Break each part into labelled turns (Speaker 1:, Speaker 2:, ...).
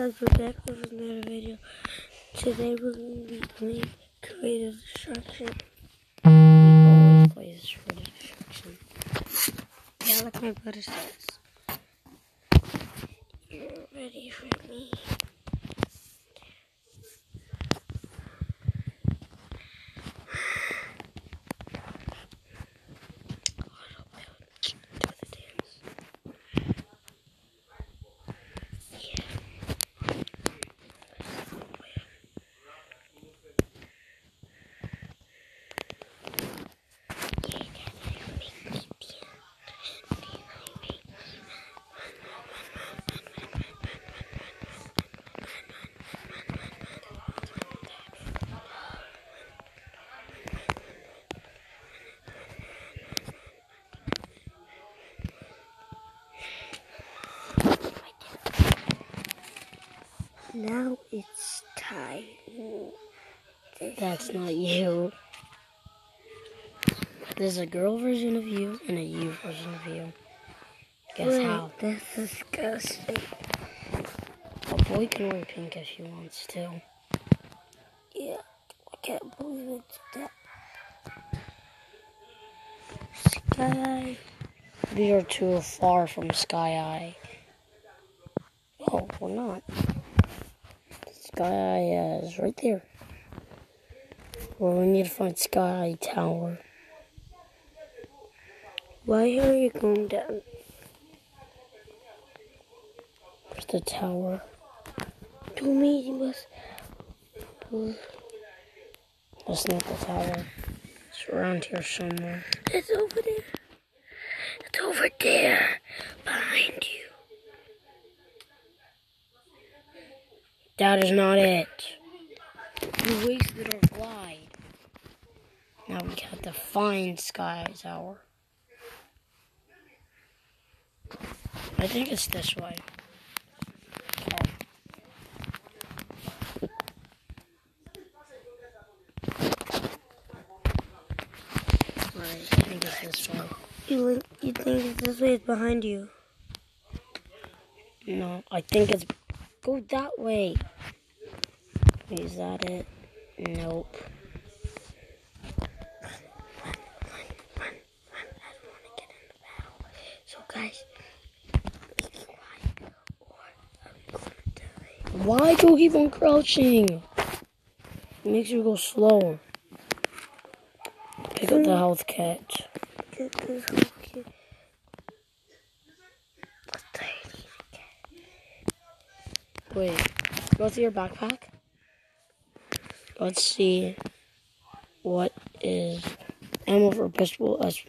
Speaker 1: guys, we're back with another video. Today we're going to be playing Creative Destruction. We always play this for destruction. Yeah, like my brother says. You're ready for me. Now it's time.
Speaker 2: That's not you. There's a girl version of you and a you version of you. Guess
Speaker 1: Wait,
Speaker 2: how?
Speaker 1: That's disgusting.
Speaker 2: A boy can wear pink if he wants to.
Speaker 1: Yeah, I can't believe it's that. Sky.
Speaker 2: We are too far from Sky Eye. Oh, we're not. Sky is right there. Well, we need to find Sky Tower.
Speaker 1: Why are you going down?
Speaker 2: Where's the tower?
Speaker 1: To me, you must.
Speaker 2: That's not the tower. It's around here somewhere.
Speaker 1: It's over there. It's over there, behind you.
Speaker 2: That is not it. You wasted our glide. Now we have to find Sky Tower. I think it's this way. Right, I think it's this way.
Speaker 1: You you think this way is behind you?
Speaker 2: No, I think it's go that way. Is that it? Nope.
Speaker 1: So guys, we can hide or I'm gonna die.
Speaker 2: Why do you keep on crouching? It makes you go slower. Pick up the health kit.
Speaker 1: Get this whole kid. What do I need to get?
Speaker 2: Wait, go to your backpack. Let's see what is ammo for pistol. That's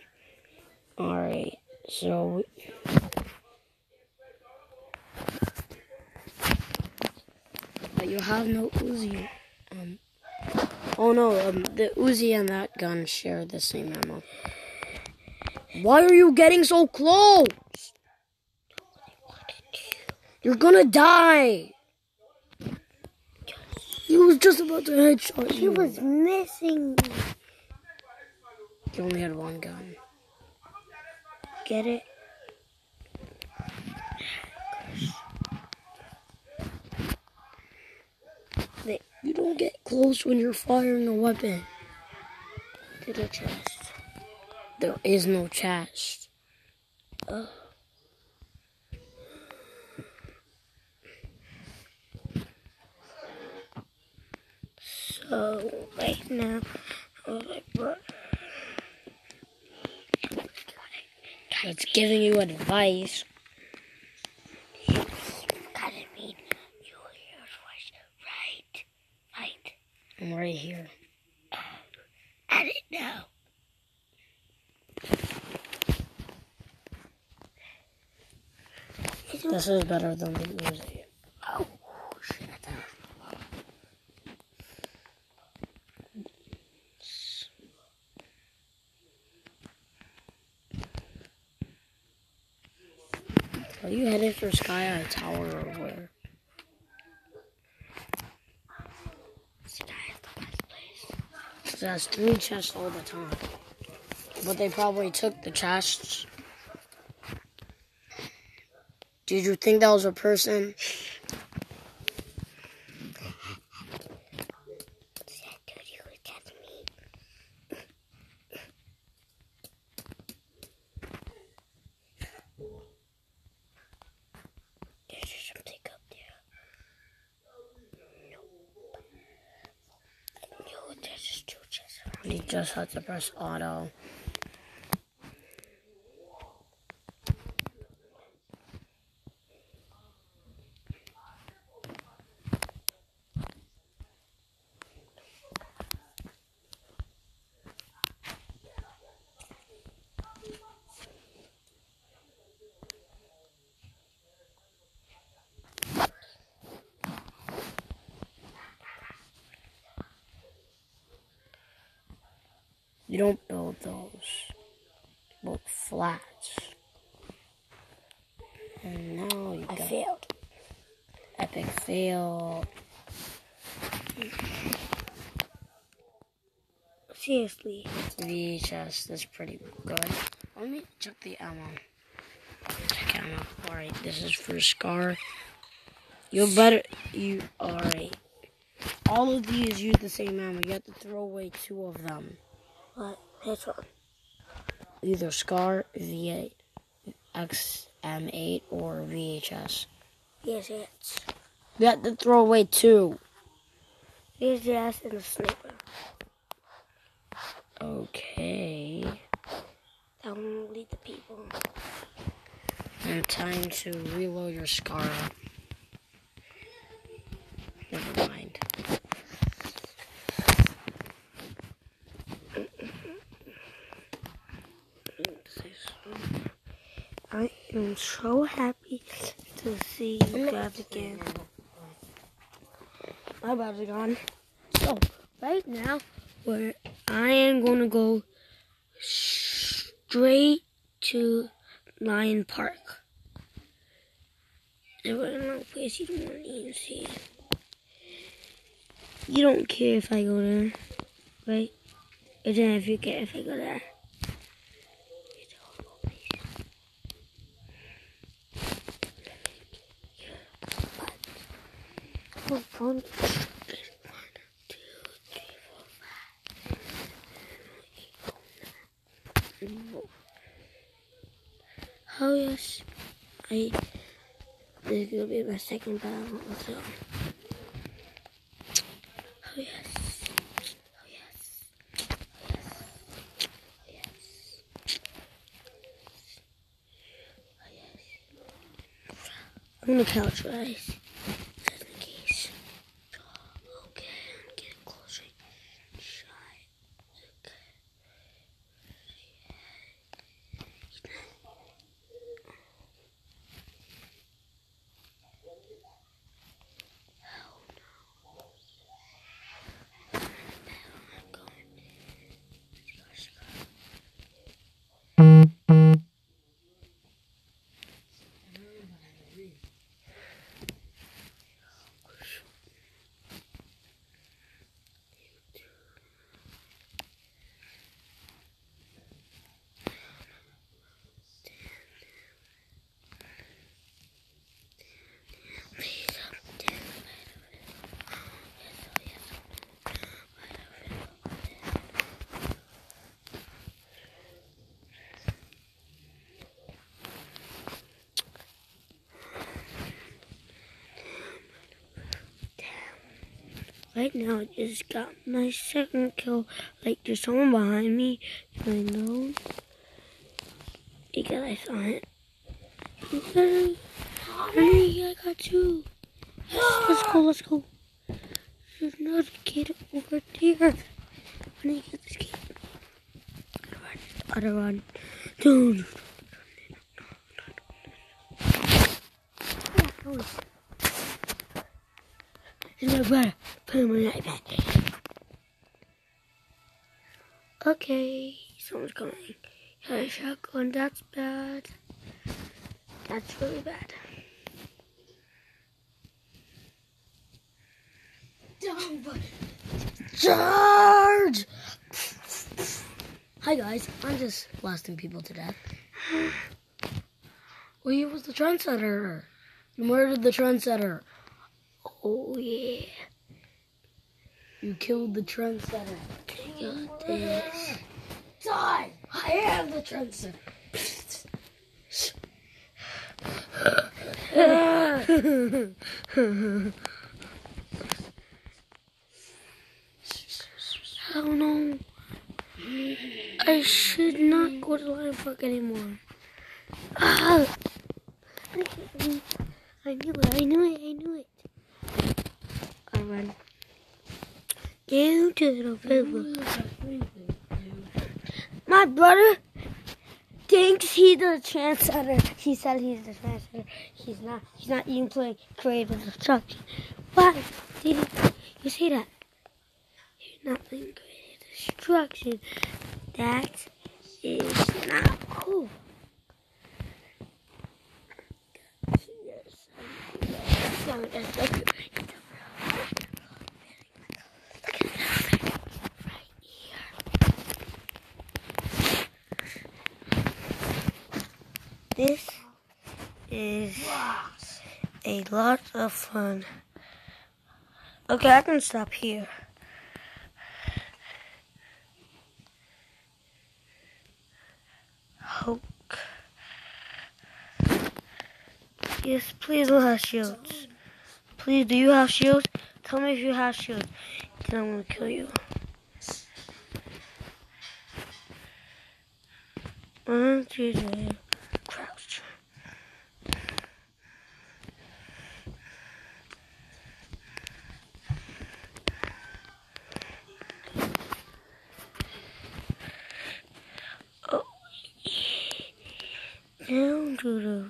Speaker 2: alright. So but you have no Uzi. Um. Oh no, um, the Uzi and that gun share the same ammo. Why are you getting so close? You're gonna die. He just about to headshot
Speaker 1: He
Speaker 2: you.
Speaker 1: was missing.
Speaker 2: He only had one gun.
Speaker 1: Get it?
Speaker 2: You don't get close when you're firing a weapon.
Speaker 1: To the chest.
Speaker 2: There is no chest.
Speaker 1: So right now, oh.
Speaker 2: It's giving you advice.
Speaker 1: Gotta mean you hear voice. Right. Right.
Speaker 2: I'm right here.
Speaker 1: At it now. It's
Speaker 2: This is better than the Uzi.
Speaker 1: Oh, shit.
Speaker 2: Are you headed for Sky Tower or where?
Speaker 1: Sky is the best place.
Speaker 2: It has three chests all the time. But they probably took the chests. Did you think that was a person? Just have to press auto. You don't build those. You build flats. And now you
Speaker 1: I failed.
Speaker 2: epic fail.
Speaker 1: Seriously.
Speaker 2: VHS, that's pretty good. Let me check the ammo. Check ammo. Alright, this is for Scar. You better, you, alright. All of these use the same ammo. You have to throw away two of them.
Speaker 1: What? Which one?
Speaker 2: Either Scar, V8, XM8, or VHS.
Speaker 1: Yes, yes.
Speaker 2: You have to throw away two.
Speaker 1: Yes, and the sniper.
Speaker 2: Okay.
Speaker 1: That one will lead the people.
Speaker 2: And time to reload your Scar. Never mind.
Speaker 1: I am so happy to see you guys again. My battery's gone. So, right now, where I am going to go straight to Lion Park. There was no place you don't want to even see. You don't care if I go there, right? And then if you care if I go there. It's a horrible place. One, one, two, three, four, five. Oh yes, I. This is gonna be my second battle. So. Oh yes. Oh yes. Oh yes. Oh yes. Oh yes. I'm gonna couch rise. Right now, I just got my second kill. Like, there's someone behind me. I know. Because I saw it. Hey, I got two. Let's go, let's go. There's another kid over there. I need to get this kid. Gotta run. Gotta run. Dude. It's my brother. Put him. Okay, someone's coming. Hey, shotgun, that's bad. That's really bad.
Speaker 2: Charge! Hi guys, I'm just blasting people to death. Well, you was the trendsetter. You murdered the trendsetter.
Speaker 1: Oh, yeah.
Speaker 2: You killed the trendsetter.
Speaker 1: Got this.
Speaker 2: Die! I am the trendsetter.
Speaker 1: Oh no. I should not go to Lion Park anymore. Ah! I knew it, I knew it, I knew it. I run. Down to the river. My brother thinks he's the trendsetter. He said he's the trendsetter. He's not. He's not even playing creative destruction. Why did you say that? You're not playing creative destruction. That is not cool. This is a lot of fun. Okay, I can stop here. Hulk. Yes, please don't have shields. Please, do you have shields? Tell me if you have shields. Then I'm gonna kill you. One, two, three. Crouch. Oh, down to the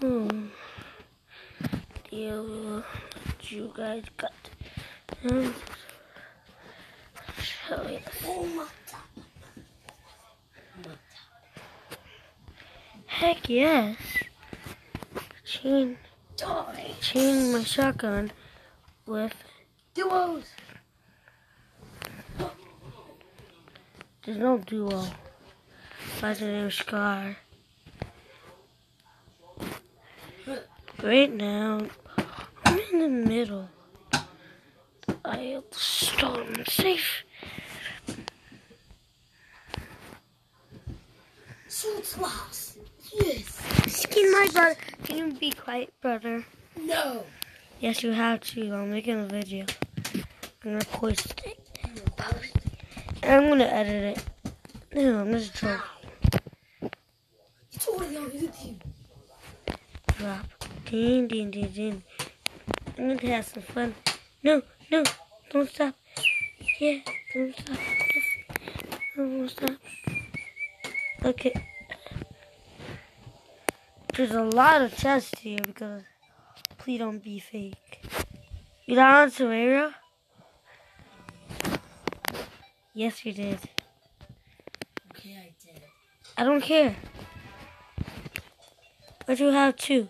Speaker 1: hmm. Deal with what you guys got. Um, so yes. Heck yes. Chain, chain my shotgun with
Speaker 2: Duos.
Speaker 1: There's no duo. By the name Scar. Right now, in the middle. I'll storm safe.
Speaker 2: Suits lost. Yes.
Speaker 1: Skin my brother. Can you be quiet, brother?
Speaker 2: No.
Speaker 1: Yes, you have to. I'm making a video. I'm gonna post it. Post it. And I'm gonna edit it. No, I'm just joking.
Speaker 2: It's already on YouTube.
Speaker 1: drop. Ding, ding, ding, ding. I'm going to have some fun. No, no, don't stop. Yeah, don't stop. Don't stop. Okay. There's a lot of chests here because please don't be fake. You got on Terraria? Yes, you did.
Speaker 2: Okay, I did.
Speaker 1: I don't care. But you have two.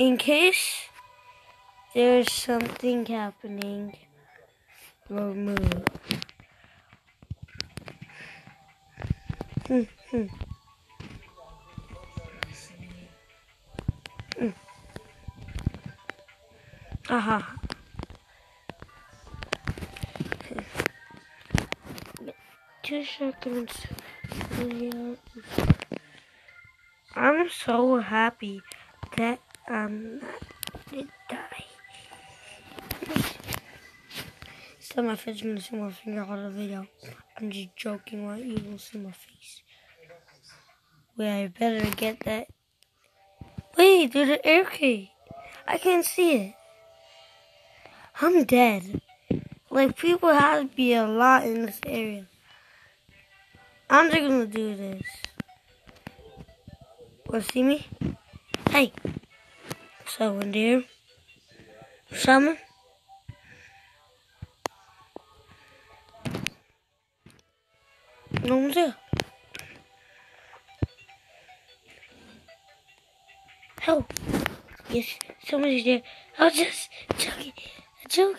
Speaker 1: In case there's something happening, remove. Hmm, hmm. Hmm. Aha. Two seconds. I'm so happy that Um, I'm not die. So my friend's gonna see my finger on the video. I'm just joking while you will see my face. Wait, I better get that. Wait, there's an air key. I can't see it. I'm dead. Like people have to be a lot in this area. I'm just gonna do this. Wanna see me? Hey. Someone there? Someone? No one's there. Help. Yes, someone's there. I was just joking. A joke.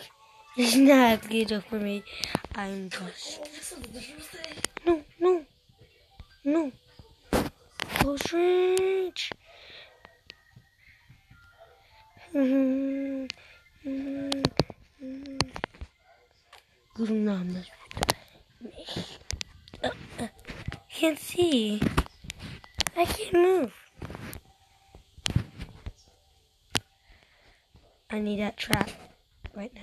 Speaker 1: It's not good joke for me. I'm just. No, no, no. Close range. Gurumlanmış Can't see. I can't move. I need that trap right now.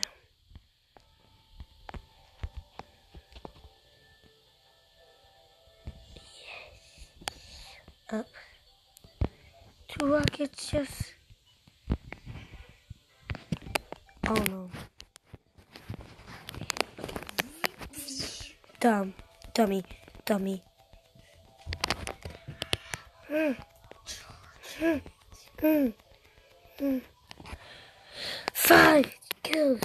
Speaker 1: Yes. Up. Two rockets just... Oh no. Dumb. Dummy. Dummy. Mm. Mm. Mm. Mm. Five kills.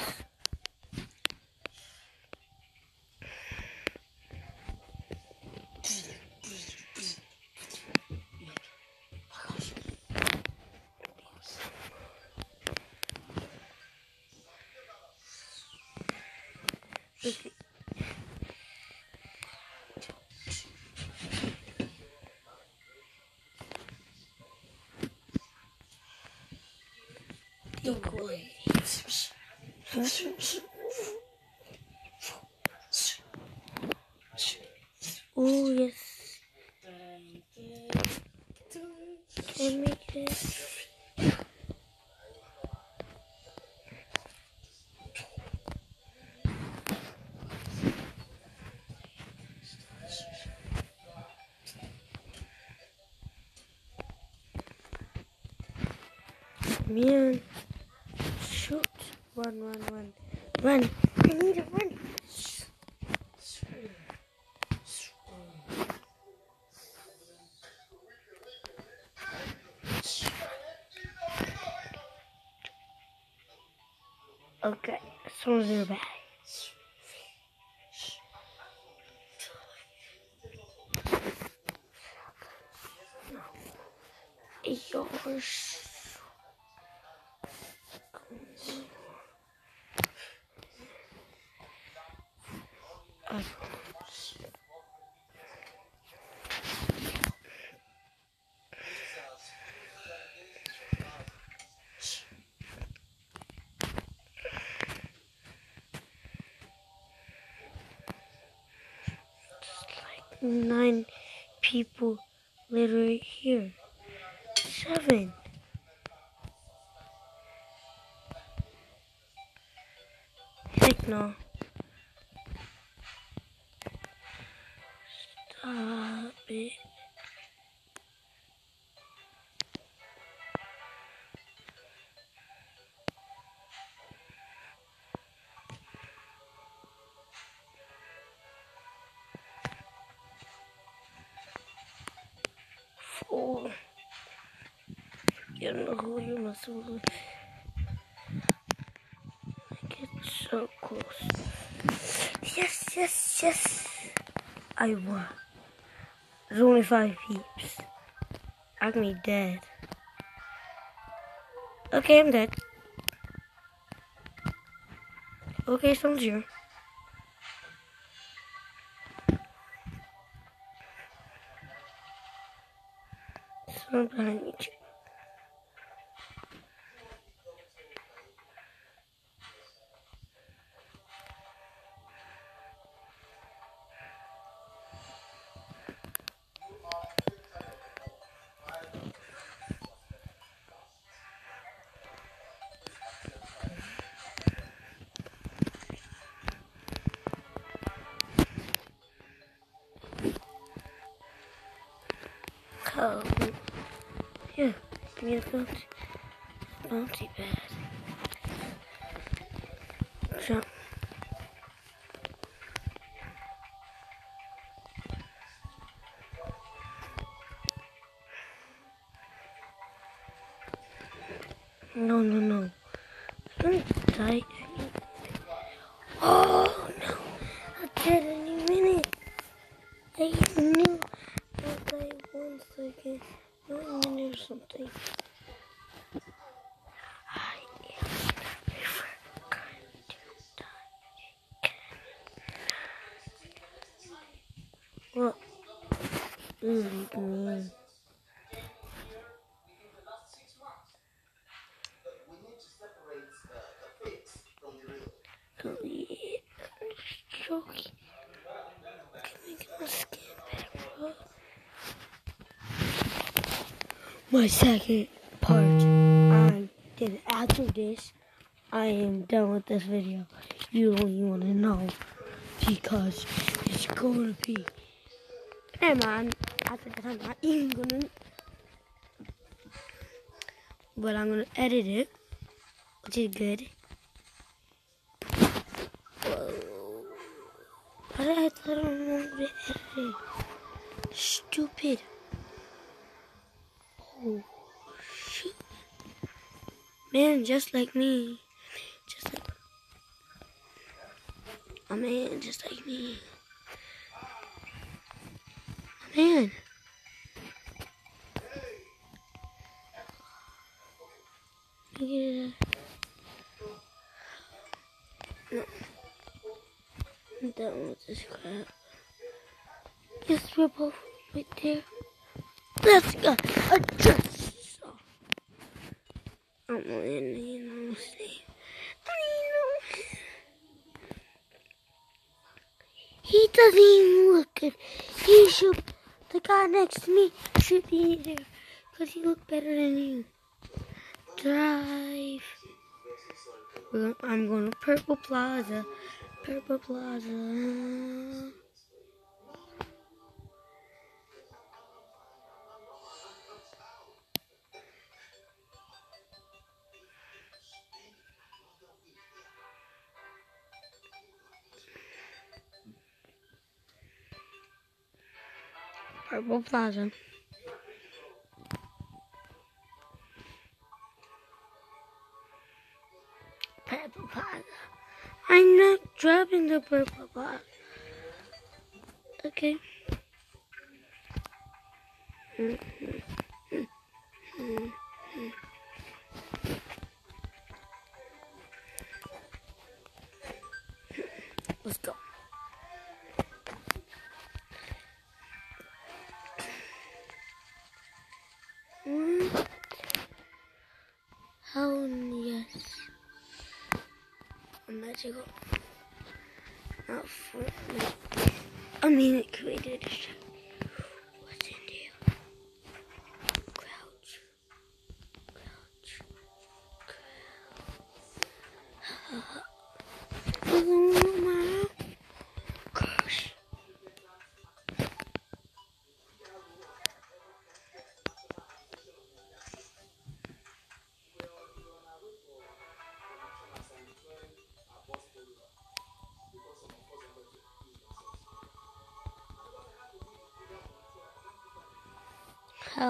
Speaker 1: Decoy. Oh yes. Can make this. Man, shoot! Run, run, run, run! Nine people literally here. Seven. Heck no. I get so close. Yes, yes, yes. I won. There's only five peeps. I can be dead. Okay, I'm dead. Okay, someone's here. Behind me. Give me the bounty, bounty pad. Jump. No, no, no. Don't die. Oh, no. I did any minute. I knew I'll die one second. One minute or something. I am never going to die again. What? Leave me. Delete. I'm just joking. Can we get my skin back, bro? My second part. Um, I did after this. I am done with this video. You don't even want to know because it's gonna be. Hey man, After that, I'm not even gonna but I'm gonna edit it, which is good. Whoa. Did I thought I wanted to edit it? Stupid. Oh. Man, just like me. Just like a man, just like me. A man. Yeah. No. I'm done with this crap. Yes, we're both right there. Let's go. Adjust. I'm in, you know, see. He doesn't even look good. He should, the guy next to me should be there. Because he look better than you. Drive. I'm going to Purple Plaza. Purple Plaza. Purple Plaza. Purple Plaza. I'm not dropping the Purple Plaza. Okay. Let's go. I mean, it created a show.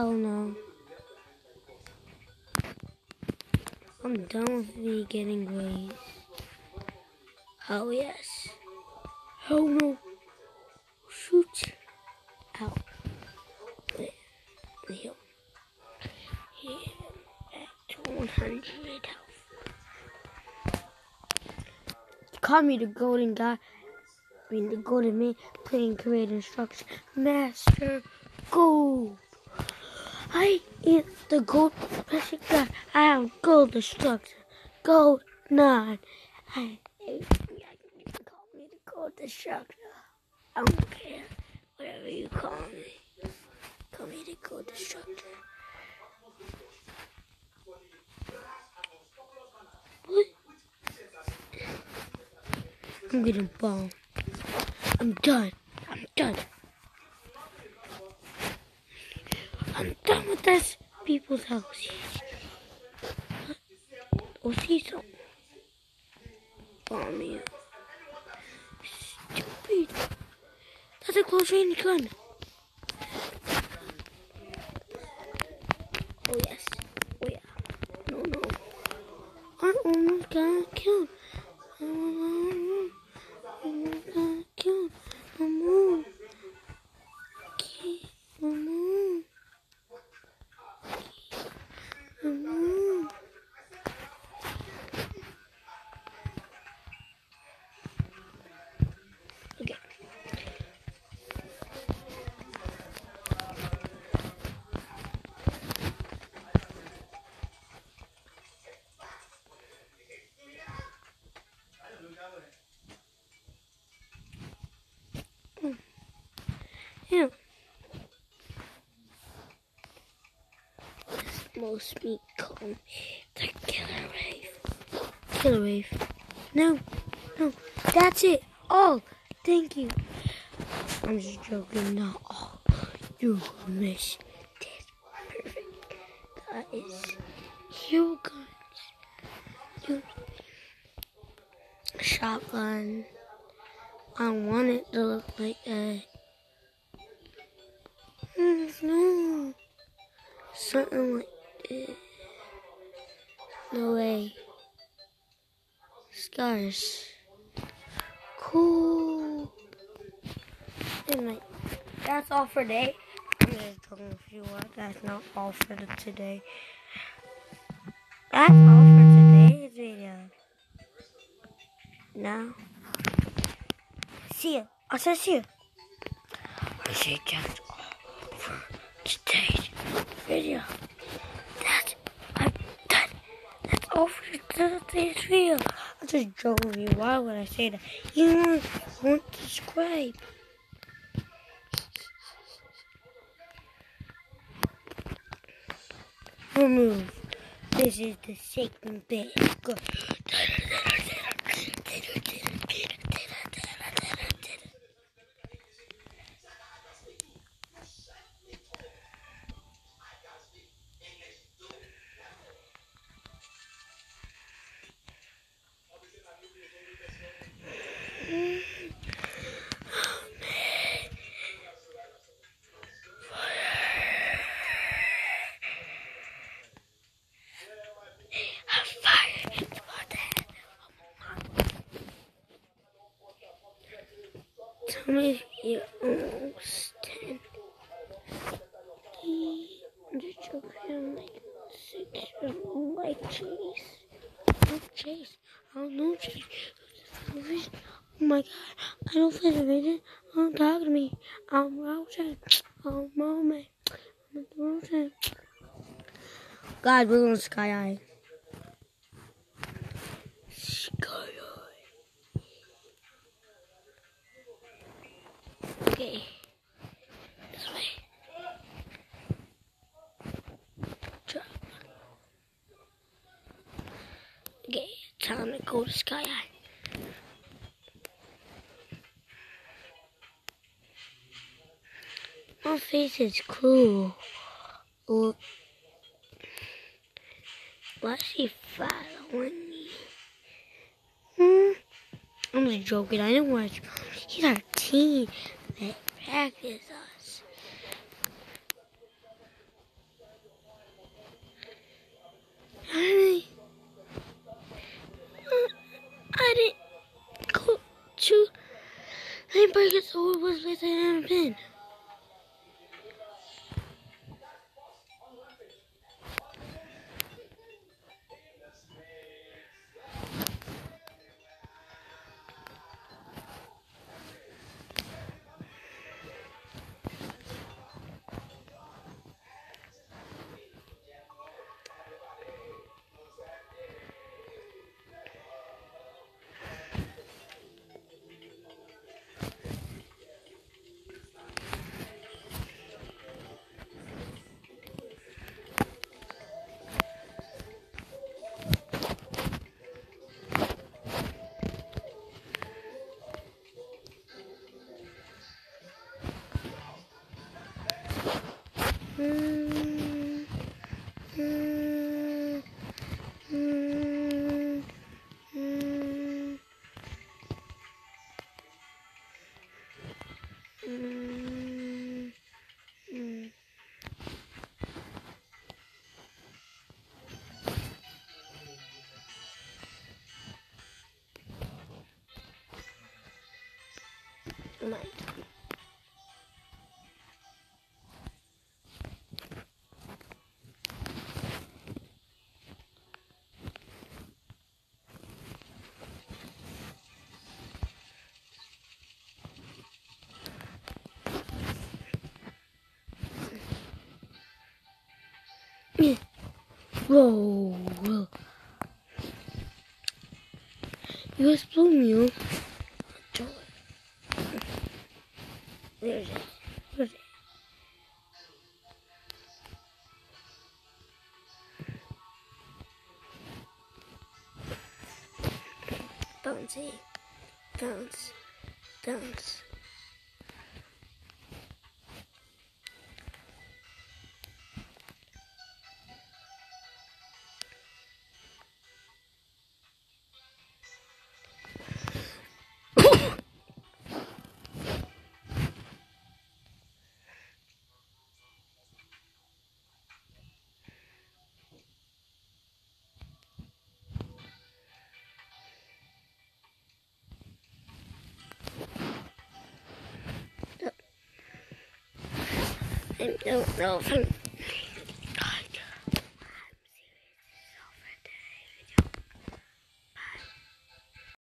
Speaker 1: Hell no. I'm done with me getting grades. Oh yes. Hell no. Shoot. Here. Here. Back to 100 health. You called me the golden guy. I mean the golden man playing creative destruction. Master Gold. I am the gold pressure guy. I am gold destructor. Gold nine. I, you can call me the gold destructor. I don't care. Whatever you call me. Call me the gold destructor. I'm getting bombed. I'm done. I'm done. I'm done with this people's house. Or see something. Bomb you. Stupid. That's a close range gun. Most me call me the killer wave. Killer wave. No, no, that's it. All. Thank you. I'm just joking. Not all. You missed it. Perfect. That is cute guns. You shotgun. I want it to look like that. Mm, no. Something like this. No way. Scars. Cool. Like, that's all for today. Just a few words. That's not all for today. That's all for today's video. Now, see you. I'll see you. I said that's all for today's today's video. I'm just joking you. Why would I say that? You want to subscribe. Remove. This is the second bit. Go. Fire. Tell me if you're almost 10. I'm just joking. I'm like six years old. Like Chase. No Chase. I don't know Chase. Oh my god. I don't talk to me. I'm Rosen. I'm. I'm. God, we're going Sky Eye. Sky Eye. Okay. This way. Drop. Okay, time to go to Sky Eye. My cool. Look. Why is she following me? Hmm? I'm just joking. I didn't watch. He's our team that practice us. I, I didn't go to. I didn't break it so it was within a pin. Mm, mm, mm, mm, mm, mm. My Whoa. You explode me, huh? There's it. Where's it? Bouncy. Bounce. Bounce. I don't know if I'm